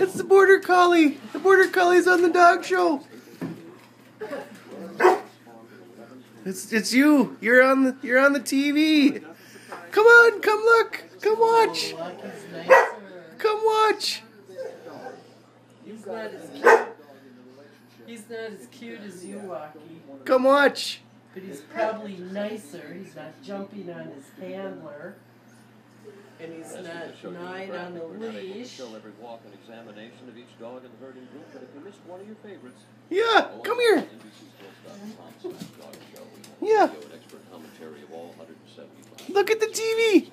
It's the border collie. The border collie's on the dog show. It's it's you. You're on the you're on the TV. Come on, come look. Come watch. Come watch. He's not as cute. He's not as cute as you, Rocky. Come watch. But he's probably nicer. He's not jumping on his handler. And he's not gnawing on the leash. Show every walk and examination of each dog in the herding group, but if you missed one of your favorites, Yeah, come here. NBCSports.com slash dog show. Yeah. Video and expert commentary of all 175. Look at the TV.